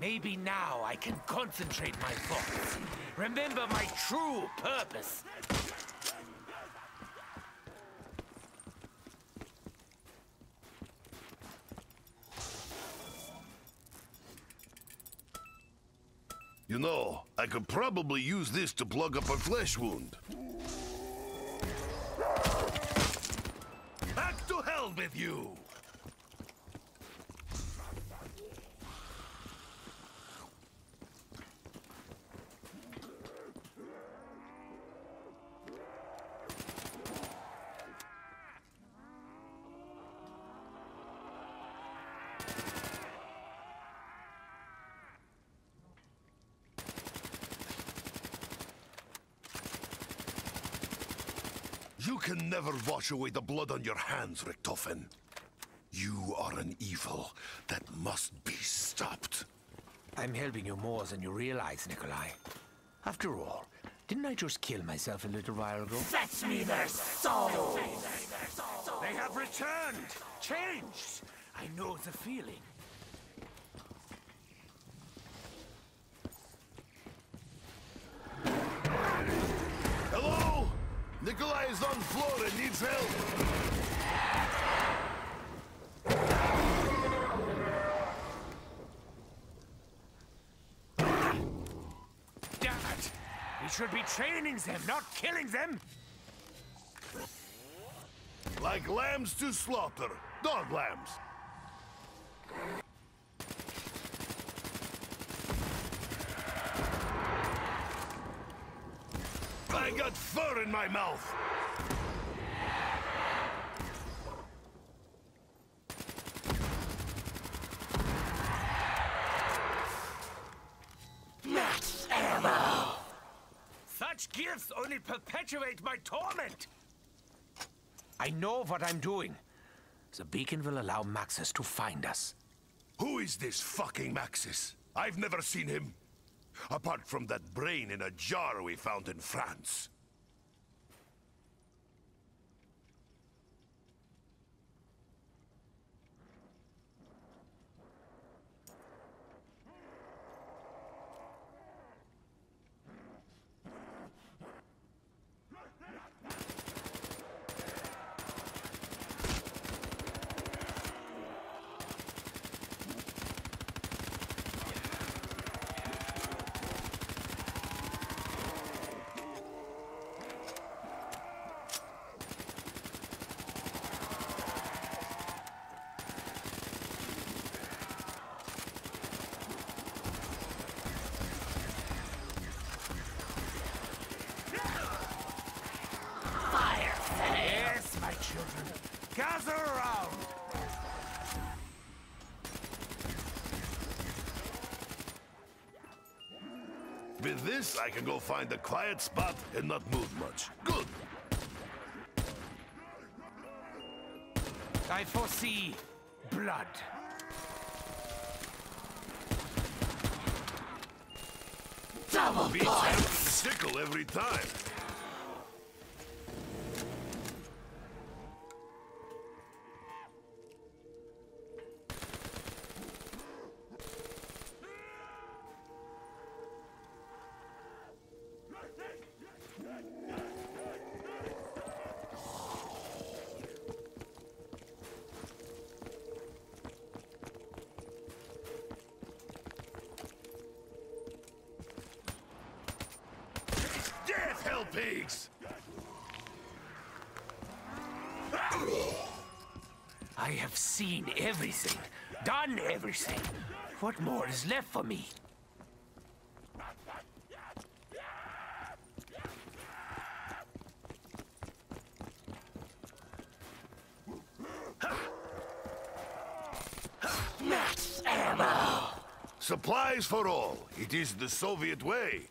Maybe now I can concentrate my thoughts. Remember my true purpose. You know, I could probably use this to plug up a flesh wound. Back to hell with you! You can never wash away the blood on your hands, Richtofen. You are an evil that must be stopped. I'm helping you more than you realize, Nikolai. After all, didn't I just kill myself a little while ago? Fetch me their souls! They have returned! Changed! I know the feeling. Hello? Nikolai is on floor and needs help. We should be training them, not killing them! Like lambs to slaughter. Dog lambs. I got fur in my mouth. Max ammo! Such gifts only perpetuate my torment! I know what I'm doing. The beacon will allow Maxis to find us. Who is this fucking Maxis? I've never seen him. Apart from that brain in a jar we found in France. Fire sale! Yes, my children. Gather around! With this, I can go find a quiet spot and not move much. Good. I foresee blood. Double Beats having the points! sickle every time. Pigs! I have seen everything, done everything. What more is left for me? Supplies for all. It is the Soviet way.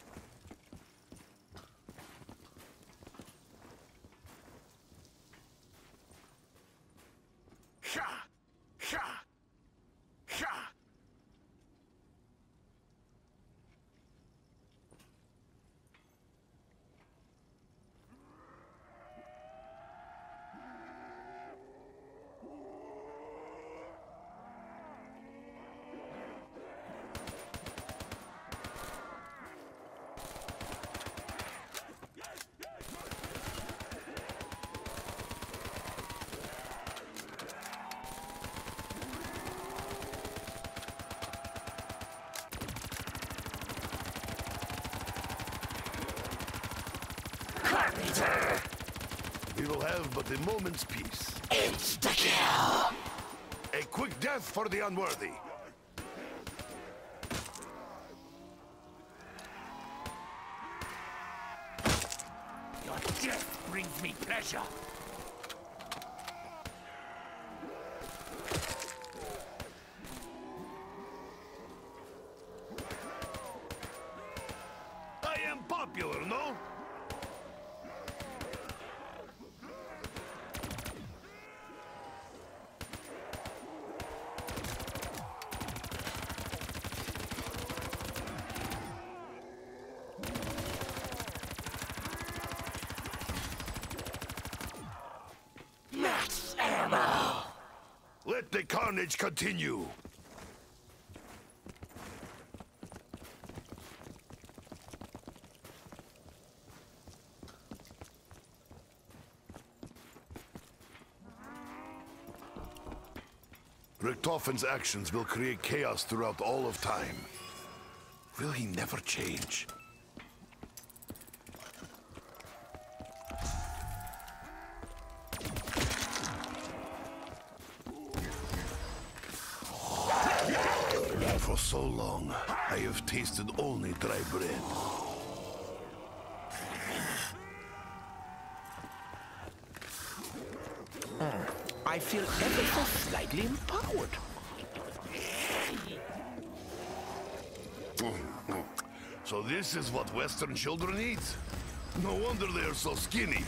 Have but a moment's peace. Insta-kill! A quick death for the unworthy. Your death brings me pleasure. I am popular, no? Max ammo! Let the carnage continue. Richtofen's actions will create chaos throughout all of time. Will he never change? So long, I have tasted only dry bread. I feel ever so slightly empowered. So this is what Western children eat? No wonder they are so skinny.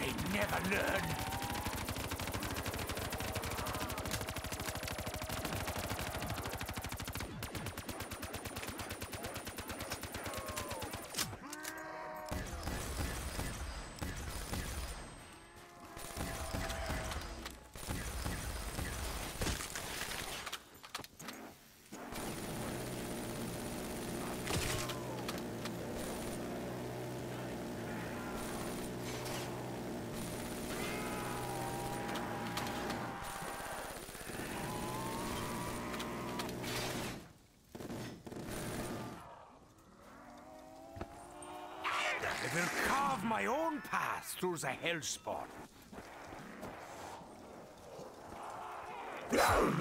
They never learn? I will carve my own path through the hellspawn. No.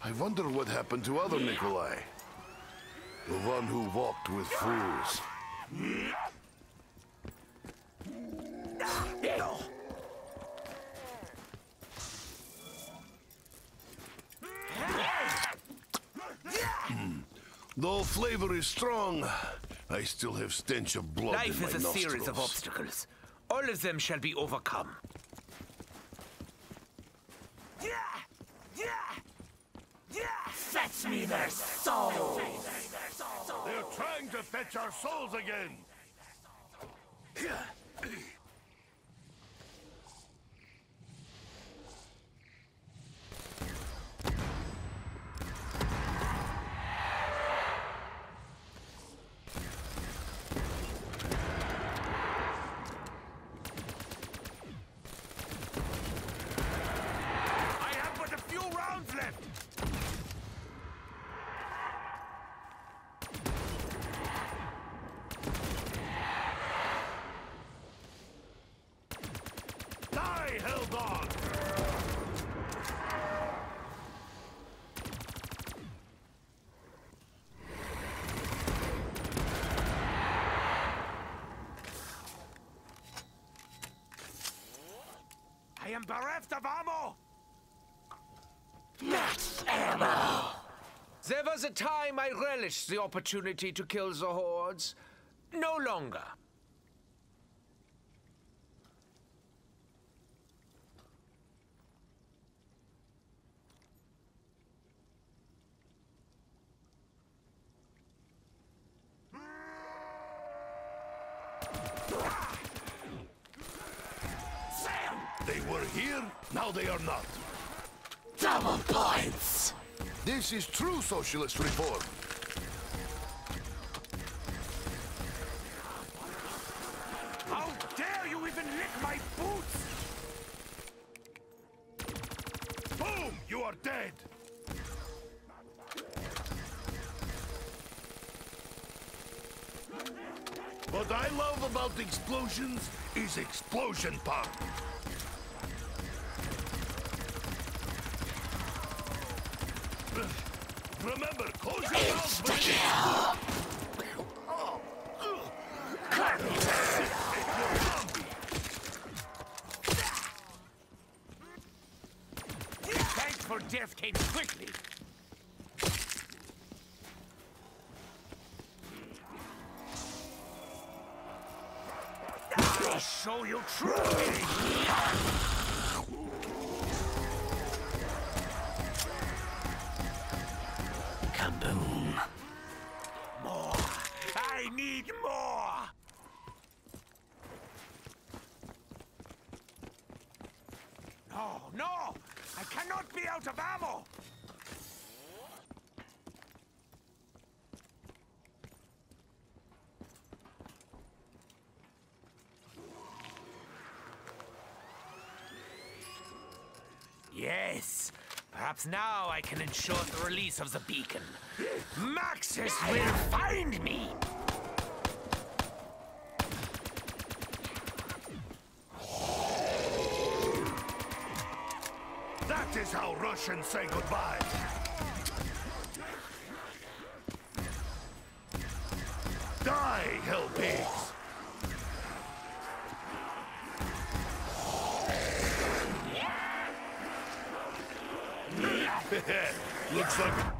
I wonder what happened to other Nikolai. The one who walked with fools. Flavor is strong, I still have stench of blood Life in my is a series of obstacles. All of them shall be overcome. Fetch me their souls! They're trying to fetch our souls again. I have but a few rounds left. Die, Helldawn! I am bereft of ammo. Max ammo! There was a time I relished the opportunity to kill the hordes. No longer. Here, now they are not. Double points. This is true socialist reform. How dare you even lick my boots? Boom! You are dead! What I love about explosions is explosion pop. Remember, close your mouth when it Thanks for death came quickly. Show you true No! I cannot be out of ammo! Yes. Perhaps now I can ensure the release of the beacon. Maxis will find me! Is how Russians say goodbye. Die, hell pigs! Looks like